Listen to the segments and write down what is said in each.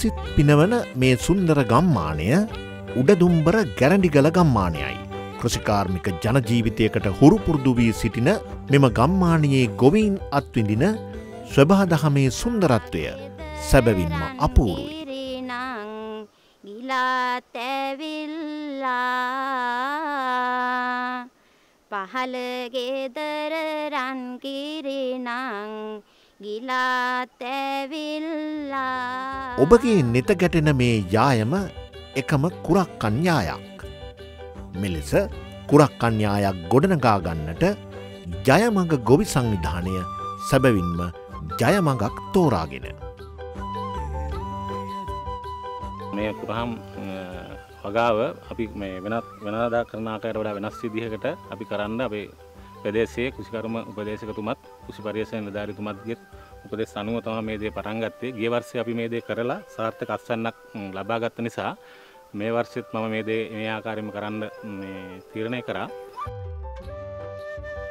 නෙත්සිත් පිනවන මේ සුන්දර ගම්මානය උඩදුම්බර ගැරඩිගල ගම්මානයයි. කෘෂිකාර්මික ජනජීවිතයකට හුරුපුරුදු වී සිටින මෙම ගම්මානයේ ගොවීන් අත්විඳින ස්වභාදහමේ සුන්දරත්වය සැබවින්ම අපූරුයි. ගිලාතැවිල්ලා පහළගෙදර රන්කිරිනං ගිලාතැවිල්ලා ඔබගේ නෙත ගැටෙන මේ යායම එකම කුරක්කන්්ඥායක්. මෙලෙස කුරක්කන්්ඥායක් ගොඩනගාගන්නට ජයමඟ ගොවි සංවිධානය සැබවින්ම ජයමඟක් තෝරාගෙන. මේ කුරහම් වගාව අපි මේ වෙනත් වෙනදා කරනාකට වඩා වෙනස් විදිහකට අපි කරන්න අපේ ප්‍රදේශයේ කුසිකර්ම උපදේශකතුමත් කුසි පරිේශන නිධාරිතුමත්ගෙත් උපදෙස් අනුව තම මේ දේ පටන් ගත්තේ ගිය වර්ෂය අපි මේ දේ කරලා සාර්ථක අස්වන්නක් ලබාගත්ත නිසා මේ වර්ෂෙත් මම මේ දේ මේ ආකාරයෙන්ම කරන්න තීරණය කරා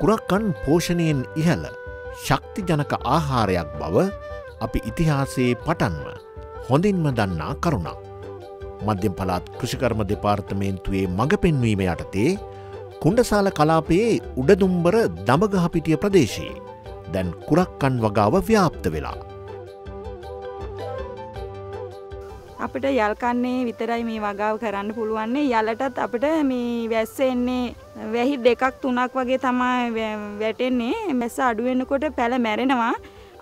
කුරක්කන් පෝෂණයෙන් ඉහළ ශක්ති ජනක ආහාරයක් බව අපි ඉතිහාසයේ පටන්ම හොඳින්ම දන්නා කරුණක්. මධ්‍යම් පලාත් කෘෂිකර්ම දෙපාර්තමේන්තුවේ මඟ පෙන්වීම යටතේ කුණ්ඩසාල කලාපයේ උඩදුම්බර දමගහපිටිය ප්‍රදේශයේ. දැන් කුරක්කන් වගාව ව්‍යාප්ත වෙලා. අපිට යල්කන්නේ විතරයි මේ වගාව කරන්න පුළුවන්නේ. යලටත් අපිට මේ වැස්ස එන්නේ වැහි දෙකක් තුනක් වගේ තමයි වැටෙන්නේ. මැස්ස අඩුවෙනකොට පැල මැරෙනවා.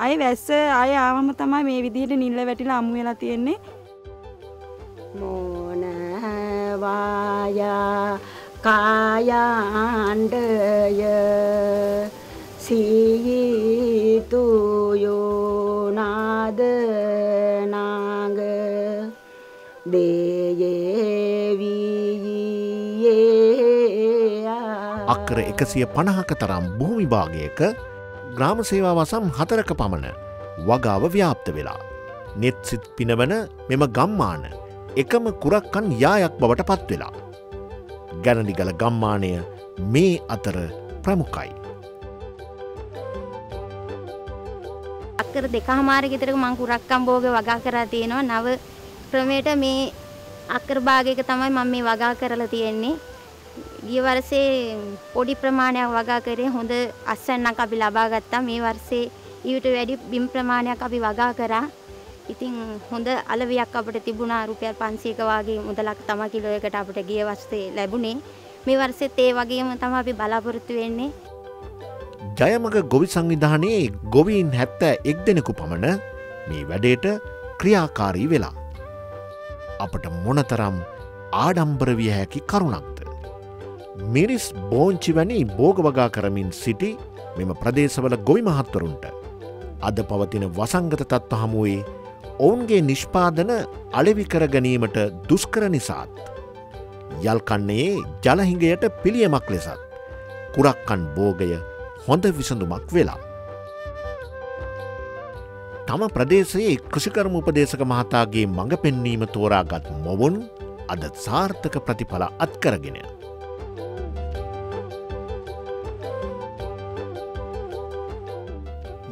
අය වැස්ස අය ආවම තමයි මේ විදිහට නිල්ල වැටිලා අමු වෙලා තියෙන්නේ. මොනවායා කායාණ්ඩය සීතුයෝනාද නාග දේයේවීයේ අක්කර එකසිය පණහක තරම් භූමිභාගයක ග්‍රාම සේවා වසම් හතරක පමණ වගාව ව්‍යාප්ත වෙලා. නෙත්සිත් පිනවන මෙම ගම්මාන එකම කුරක්කන් යායක් බවට පත්වෙලා. ගැනඩිගල ගම්මානය මේ අතර ප්‍රමුඛයි. අක්කර දෙක හමාර ගෙතරක මං කුරක්කම් බෝග වගා කරලා තියෙනවා. නව ක්‍රමයට මේ අක්කර භාගයක තමයි මම මේ වගා කරලා තියෙන්නේ. ගිය වර්ෂේ පොඩි ප්‍රමාණයක් වගා කරේ. හොඳ අස්වැන්නක් අපි ලබා ගත්තා. මේ වර්ෂේ ඊට වැඩි බිම් ප්‍රමාණයක් අපි වගා කරා. ඉතින් හොඳ අලවියක් අපිට තිබුණා රුපියල් 500ක වගේ මුදලක් තමයි කිලෝ එකට අපිට ගිය වර්ෂේ ලැබුණේ මේ වර්ෂෙත් ඒ වගේම තමයි අපි බලාපොරොත්තු වෙන්නේ ජයමග ගොවි සංවිධානයේ ගොවීන් හැත්ත එක් දෙනෙකු පමණ මේ වැඩේට ක්‍රියාකාරී වෙලා. අපට මොනතරම් ආඩම්බර විය හැකි කරුණක්ද. මිරිස් බෝංචි වැනි බෝගවගා කරමින් සිටි මෙම ප්‍රදේශවල ගොවි මහත්වරුන්ට අද පවතින වසංගත තත්ව හමුවේ ඔවුන්ගේ නිෂ්පාදන අලෙවිකර ගැනීමට දුස්කර නිසාත්. යල්කන්නේ ජලහිඟයට පිළියමක් ලෙසත්. කුරක්කන් බෝගය හොඳ විසඳුමක් වෙලා. තම ප්‍රදේශයේ කෘෂිකර්ම උපදේශක මහතාගේ මඟ පෙන්වීම තෝරාගත් මොවුන් අද සාර්ථක ප්‍රතිඵල අත්කරගෙන.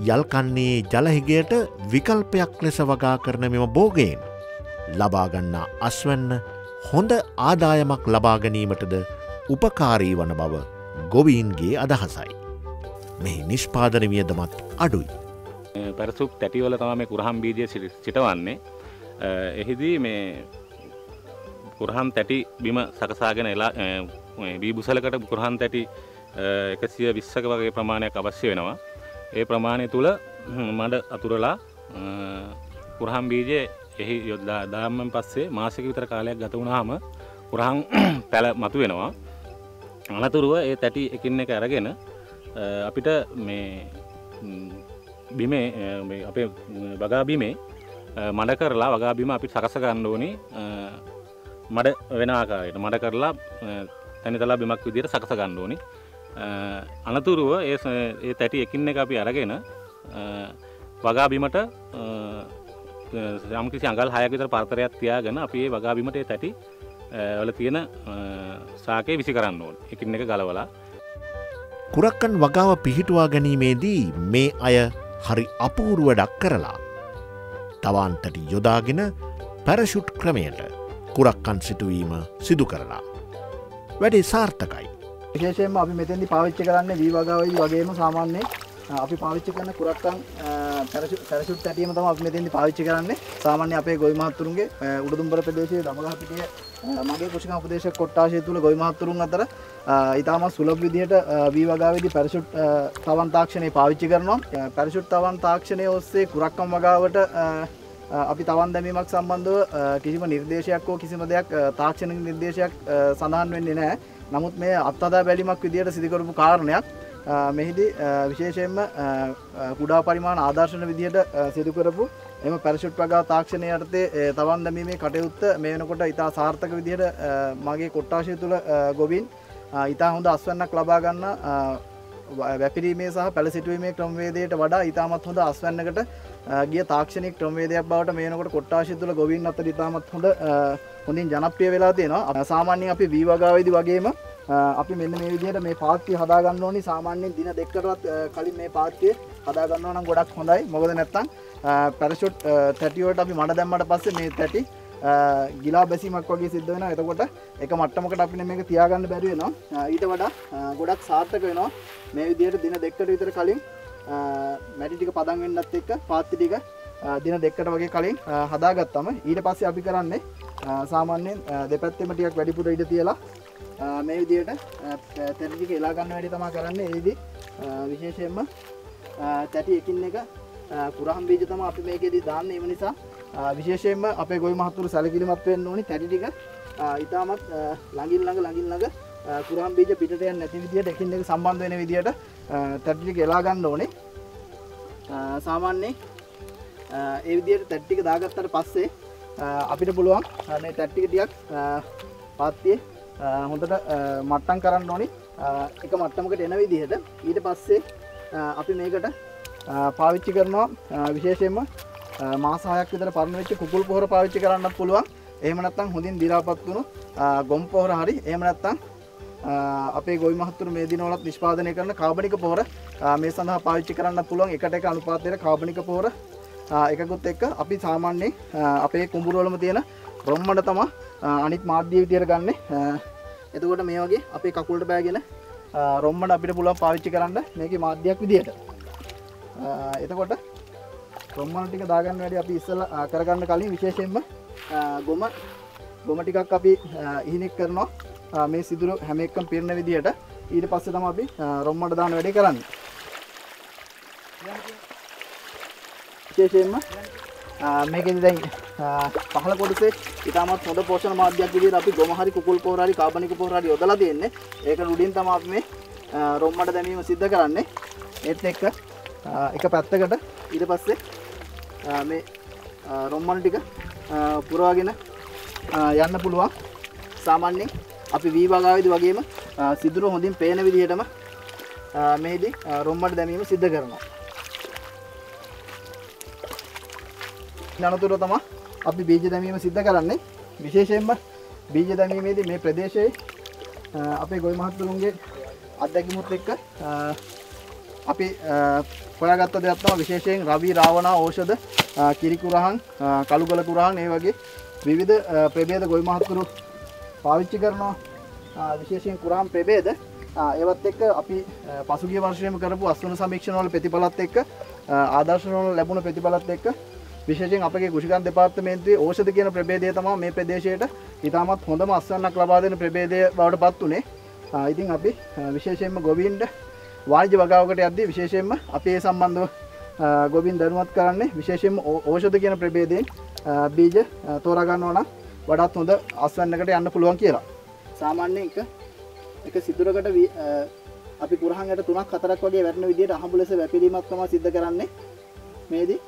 යල්කන්නේ ජලහිගයට විකල්පයක් ලෙස වගා කරන මෙම බෝගයෙන් ලබාගන්නා අස්වන්න හොඳ ආදායමක් ලබාගැනීමටද උපකාරී වන බව ගොවීන්ගේ අදහසයි. මෙහි නිෂ්පාදන වියදමත් අඩුයි. පැරසුක් තැටිවල තම මේ කුරහම් බීජය සිටවන්නේ එහිදී මේ කුරහම් තැටි බිම සකසාගෙන එලා බීබුසලකට කුරහන් තැටි එකසිය විස්සක වගේ ප්‍රමාණයක් අවශ්‍ය වෙනවා ඒ ප්‍රමාණය තුළ මඩ අතුරලා කුරහම් බීජය එහි යොද්දා දාම්මෙන් පස්සේ මාසක විතර කාලයක් ගත වුණාම කුරහන් පැල මතු වෙනවා අනතුරුව ඒ තැටි එකින් එක අරගෙන අපිට මේ බිමේ අපේ වගා බිමේ මඩ කරලා වගා බිම අපි සකස ගන්න ඕනි. මඩ වෙන ආකාරයට මඩ කරලා තැනිතලා බිමක් විදිහට සකස ගන්න ඕනි. අනතුරුව ඒ ඒ තැටි එකින් එක අපි අරගෙන වගා බිමට යම්කිසි අඟල් හයක් විතර පරතරයක් තියාගෙන අපි ඒ වගා බිමට ඒ තැටි වල තියෙන සාකේ විසි කරන්න ඕන එකින් එක ගලවලා කුරක්කන් වගාව පිහිටුවා ගැනීමේදී මේ අය හරි අපූරුවඩක් කරලා. තවාන්තට යොදාගෙන පැරශුට් ක්‍රමයට කුරක්කන් සිටුවීම සිදු කරලා. වැඩේ සාර්ථකයි. විශේෂයෙන්ම අපි මෙතෙන්දි පාවිච්චි කරන්නේ වී වගාවයි වගේම සාමාන්‍යයෙන් අපි පාවිච්චි කරන කුරක්කන් පැරෂුට් ඇටියම තමයි අපි මෙතෙන්දි පාවිච්චි කරන්නේ සාමාන්‍ය අපේ ගොවි මහත්තුරුන්ගේ උඩුදුම්බර ප්‍රදේශයේ දමගහ පිටියේ මගේ කුෂික උපදේශක කොට්ටාශය තුල ගොවි මහත්තුරුන් අතර ඉතාමත් සුලභ විදිහට වී වගාවේදී පැරෂුට් තවන් තාක්ෂණය පාවිච්චි කරනවා පැරෂුට් තවන් තාක්ෂණය ඔස්සේ කුරක්කම් වගාවට අපි තවන් දැමීමක් සම්බන්ධව කිසිම නිර්දේශයක් හෝ කිසිම දෙයක් තාක්ෂණික නිර්දේශයක් සඳහන් වෙන්නේ නැහැ. නමුත් මේ අත්හදා බැලීමක් විදිහට සිදුකරපු කාරණයක් මෙහිදී විශේෂයෙන්ම කුඩා පරිමාණ ආදර්ශන විදිහට සිදු කරපු එම පැරෂුට් වගා තාක්ෂණය යටතේ තවන් දැමීමේ කටයුත්ත මේ වෙනකොට ඉතා සාර්ථක විදිහට මගේ කොට්ටාශය තුළ ගොබින් ඉතා හොඳ අස්වන්නක් ලබා ගන්න වැපිරීමේ සහ පැළ සිටුවීමේ ක්‍රමවේදයට වඩා ඉතාමත් හොඳ අස්වන්නකට ගිය තාක්ෂණික ක්‍රමවේදයක් බවට මේනකොට කොට්ටාශය තුළ ගොවින් අතර ඉතාමත් හොඳ හොඳින් ජනප්‍රිය වෙලා තියෙනවා. සාමාන්‍යයෙන් අපි වී වගාවේදී වගේම අපි මෙන්න මේ විදිහට මේ පාත්තිය හදාගන්න ඕනි. සාමාන්‍යයෙන් දින දෙකකටවත් කලින් මේ පාත්තිය හදාගන්න ඕන නම් ගොඩක් හොඳයි. මොකද නැත්තම් පැරෂුට් තැටි වලට අපි මඩ දැම්මට පස්සේ මේ තැටි ගිලා බැසීමක් වගේ සිද්ධ වෙනවා. එතකොට එක මට්ටමකට අපිට මේක තියාගන්න බැරි වෙනවා. ඊට වඩා ගොඩක් සාර්ථක වෙනවා මේ විදිහට දින දෙකකට විතර කලින් මැටි ටික පදන් වෙන්නත් එක්ක පාත්ති ටික දින දෙකට වගේ කලින් හදාගත්තම ඊට පස්සේ අපි කරන්නේ සාමාන්‍යයෙන් දෙපැත්තෙම ටිකක් වැඩිපුර ඉඩ තියලා මේ විදියට තැටි ටික එලා ගන්න වැඩි තමයි කරන්නේ. ඒදී විශේෂයෙන්ම තැටි එකින් එක කුරහම් බීජ තමයි අපි මේකෙදී දාන්නේ. ඒ නිසා විශේෂයෙන්ම අපේ ගොවි මහතුරු සැලකිලිමත් වෙන්න ඕනි තැටි ටික. ඉතාමත් ළඟින් ළඟ ළඟින් ළඟ කුරහම් බීජ පිටට යන්නේ නැති විදියට එකින් එක සම්බන්ධ වෙන විදියට තැටි ටික එලා ගන්න ඕනේ. සාමාන්‍යයෙන් ඒ විදියට තැටි ටික දාගත්තට පස්සේ අපිට පුළුවන් මේ තැට්ටික ටිකක් පාත්තියේ හොඳට මට්ටම් කරන්න ඕනි. එක මට්ටමකට එන විදිහට ඊට පස්සේ අපි මේකට පාවිච්චි කරනවා. විශේෂයෙන්ම මාසායක් විතර පරණ වෙච්ච කුකුල් පොහොර පාවිච්චි කරන්නත් පුළුවන්. එහෙම නැත්නම් හොඳින් දි รา පත් වුණු ගොම් පොහොර හරි. එහෙම නැත්නම් අපේ ගොවි මහත්තුරු මේ දිනවලත් නිෂ්පාදනය කරන කාබනික පොහොර මේ සඳහා පාවිච්චි කරන්නත් පුළුවන්. එකට එක අනුපාතයට කාබනික පොහොර. එකකුත් එක්ක අපි සාමාන්‍යයෙන් අපේ කුඹුරුවලම තියෙන රොම්මඩ තමා අනිත් මාධ්‍ය විදියට ගන්න. එතකොට මේ වගේ අපේ කකුල්ට බෑගෙන රොම්මඩ අපිට පුළුවන් පාවිච්චි කරන්න මේක මාධ්‍යයක් විදියට. එතකොට රොම්මන ටික දාගන්න වැඩි අපි ඉස්සල කරගන්න කලින් විශේෂයෙන්ම ගොම ගොම ටිකක් අපි ඉහිනෙක් කරනවා මේ සිදුරු හැම එක්කම පිරණ විදියට ඊට පස්සේ තමයි අපි රොම්මඩ දාන වැඩේ කරන්නේ විශේෂයෙන්ම මේකෙදි දැන් පහළ කොටසේ ඉතාමත් හොඳ පෝෂණ මාධ්‍යයක් විදිහට අපි ගොම හරි කුකුල් පොහොර හරි කාබනික පොහොර හරි යොදලා තියෙන්නේ. ඒක උඩින් තමයි අපි මේ රොම්මඩ දැමීම සිද්ධ කරන්නේ. ඒත් එක්ක එක පැත්තකට ඊට පස්සේ මේ රොම්මඩ ටික පුරවාගෙන යන්න පුළුවන්. සාමාන්‍යයෙන් අපි වී වගාවේදී වගේම සිදුරු හොඳින් පේන විදිහටම මේදී රොම්මඩ දැමීම සිද්ධ කරනවා. අනතුර තම අපි බීජ දැමීම සිද්ධ කරන්නේ විශේෂයෙන්ම බීජ දැමීමේදී මේ ප්‍රදේශයේ අපේ ගොවි මහත්තුරුන්ගේ අත්දැකිමුත් එක්ක අපි හොයාගත්ත දෙයක් තමයි විශේෂයෙන් රවි රාවණා ඖෂධ කිරිකුරහන් කළුගල කුරහන් ඒ වගේ විවිධ ප්‍රභේද ගොවි මහත්තුරු පාවිච්චි කරනවා විශේෂයෙන් කුරහන් ප්‍රභේද ඒවත් එක්ක අපි පසුගිය වර්ෂයේම කරපු අස්වන සමීක්ෂණ වල ප්‍රතිඵලත් එක්ක ආදර්ශන වල ලැබුණ ප්‍රතිඵලත් එක්ක විශේෂයෙන් අපගේ කුෂිකන් දෙපාර්තමේන්තුවේ ඖෂධ කියන ප්‍රභේදය තමයි මේ ප්‍රදේශයට ඉතාමත් හොඳම අස්වැන්නක් ලබා දෙන ප්‍රභේදය බවට පත් උනේ. ඉතින් අපි විශේෂයෙන්ම ගොවීන්ට වාණිජ්‍ය වගාවකට යද්දී විශේෂයෙන්ම අපි ඒ සම්බන්ධව ගොවීන් දැනුවත් කරන්නේ විශේෂයෙන්ම ඖෂධ කියන ප්‍රභේදයෙන් බීජ තෝරා ගන්නවා නම් වඩාත් හොඳ අස්වැන්නකට යන්න පුළුවන් කියලා. සාමාන්‍යයෙන් එක එක සිදුරකට අපි කුරහන් යට තුනක් හතරක් වගේ වැටෙන විදිහට අහඹු ලෙස වැපිරීමක් තමයි සිද්ධ කරන්නේ. මේදී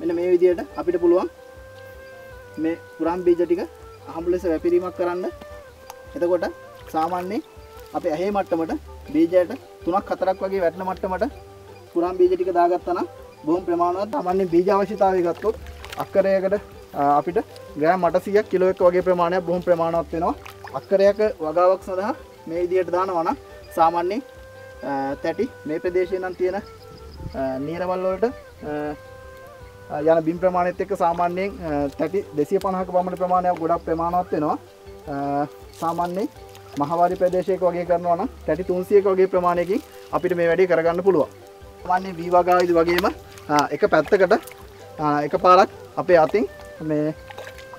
මෙන්න මේ විදිහට අපිට පුළුවන් මේ පුරම් බීජ ටික අහඹු ලෙස වැපිරීමක් කරන්න. එතකොට සාමාන්‍යයෙන් අපේ ඇහි මට්ටමට බීජයට තුනක් හතරක් වගේ වැටෙන මට්ටමට පුරම් බීජ ටික දාගත්තා නම් බොහොම ප්‍රමාණවත් සාමාන්‍ය බීජ අවශ්‍යතාවය ගත්තොත් අක්කරයකට අපිට ග්‍රෑම් 800ක් කිලෝ එක වගේ ප්‍රමාණයක් බොහොම ප්‍රමාණවත් වෙනවා. අක්කරයක වගාවක් සඳහා මේ විදිහට දානවා නම් සාමාන්‍යයෙන් තැටි මේ ප්‍රදේශයේ නම් තියෙන නීරවල් වලට යන බිම් ප්‍රමාණයත් එක්ක සාමාන්‍යයෙන් තැටි 250ක පමණ ප්‍රමාණයක් ගොඩක් ප්‍රමාණවත් වෙනවා. සාමාන්‍යයෙන් මහවාරි ප්‍රදේශයක වගේ කරනවා නම් තැටි 300ක වගේ ප්‍රමාණයකින් අපිට මේ වැඩේ කරගන්න පුළුවන්. සාමාන්‍ය වී වගාවේදී වගේම එක පැත්තකට එක පාරක් අපේ අතින් මේ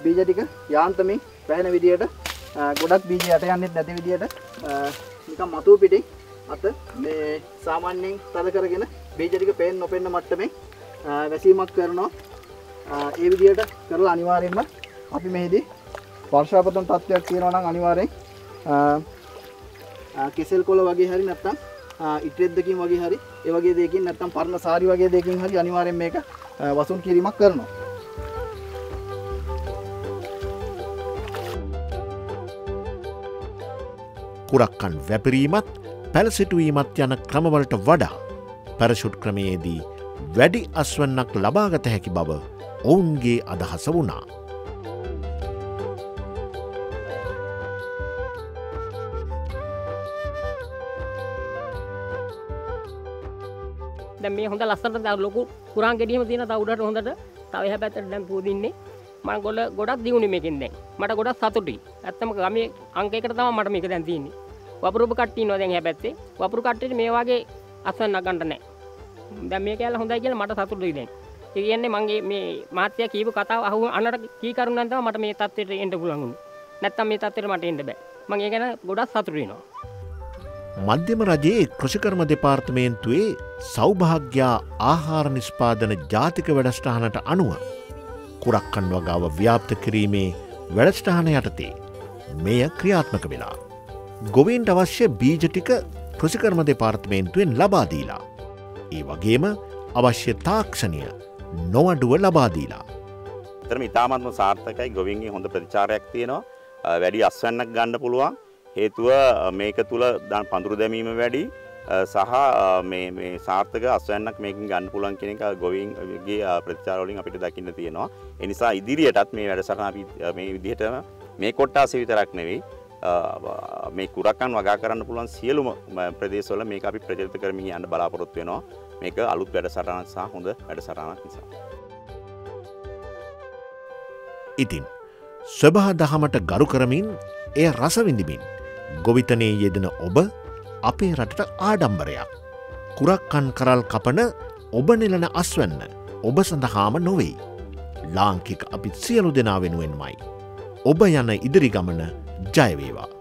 බීජ ටික යාන්තමින් වැහෙන විදියට ගොඩක් බීජ යට යන්නේ නැති විදියට නිකන් මතුව පිටින් අත මේ සාමාන්‍යයෙන් තද කරගෙන බීජ ටික පේන්න නොපෙන්න මට්ටමේ වැසීමක් කරනවා ඒ විදියට කරලා අනිවාර්යෙන්ම අපි මෙහිදී වර්ෂාපතන තත්ත්වයක් තියෙනවා නම් අනිවාර්යෙන් කෙසෙල් කොළ වගේ හරි නැත්නම් ඉට්‍රෙද්දකින් වගේ හරි ඒ වගේ දෙයකින් නැත්නම් පරණ සාරි වගේ දෙයකින් හරි අනිවාර්යෙන් මේක වසුන් කිරීමක් කරනවා කුරක්කන් වැපරීමත් පැලසිටුවීමත් යන ක්‍රමවලට වඩා පැරශුට් ක්‍රමයේදී වැඩි අස්වන්නක් ලබාගත හැකි බව ඔවුන්ගේ අදහස වුණා. හොඳ ලස්සනට ලොකු කුරාන් ගෙඩියම තියෙන තව උඩට හොඳට තව එහා පැත්තට දැන් පුදින්නේ. මම ගොඩ ගොඩක් දියුණු මේකෙන් දැන්. මට ගොඩක් සතුටුයි. ඇත්තම ගමේ අංක එකට තමයි මට මේක දැන් තියෙන්නේ. වපුරුප කට්ටිය ඉන්නවා දැන් එහා පැත්තේ. වපුරු කට්ටියට මේ වගේ අස්වැන්න ගන්න නැහැ දැන් මේ කැලේ හොඳයි කියලා මට සතුටුයි දැන්. ඒ කියන්නේ මගේ මේ මාත්‍යා කියපු කතාව අහු අන්නට කී කරුණෙන් තමයි මට මේ තත්ත්වයට එන්න පුළුවන් වුනේ නැත්තම් මේ තත්ත්වයට මට එන්න බෑ. මම ඒ ගැන ගොඩක් සතුටු වෙනවා. මධ්‍යම රජයේ කෘෂිකර්ම දෙපාර්තමේන්තුවේ සෞභාග්‍යා ආහාර නිස්පාදන ජාතික වැඩස්ටානට අනුව කුරක්කන් වගාව ව්‍යාප්ත කිරීමේ වැඩස්ටාන යටතේ මෙය ක්‍රියාත්මක වෙලා. ගොවීන්ට අවශ්‍ය බීජටික කෘෂිකර්ම දෙපාර්තමේන්තුවෙන් ලබාදීලා. ඒ වගේම අවශ්‍ය තාක්ෂණය නොවඩුව ලබාදීලා. තරම ඉතාමත්ම සාර්ථකයි ගොවින්ගේ හොඳ ප්‍රතිචාරයක් තියෙනවා වැඩි අස්වන්නක් ගන්න පුළුවන් හේතුව මේක තුළ දන් පඳුරු දැමීම වැඩි. සහ මේ සාර්ථක අස්වන්නක් මේකින් ගන්න පුලන් කෙනෙක ගොවින්ගේ ප්‍රතිචාරවලින් අපිට දකින්න තියෙනවා. එනිසා ඉදිරියටත් මේ වැඩසටන අපි මේ විදිහටම මේ කොට්ටාස විතරක් නෙවෙයි මේ කුරක්කන් වගා කරන්න පුළුවන් සියලුම ප්‍රදේශවල මේක අපි ප්‍රචලිත කරමින් යන්න බලාපොරොත්තු වෙනවා. මේක අලුත් වැඩසටහනක් සහ හොඳ වැඩසටහනක් නිසා. ඉතින් ස්වභහ දහමට ගරු කරමින් එය රසවිඳිමින් ගොවිතනයේ යෙදෙන ඔබ අපේ රටට ආඩම්බරයක්. කුරක්කන් කරල් කපන ඔබ නෙලන අස්වන්න ඔබ සඳහාම නොවෙයි. ලාංකික අපිත් සියලු දෙනා වෙනුවෙන්මයි. ඔබ යන ඉදිරි ගමන ජයවේවා.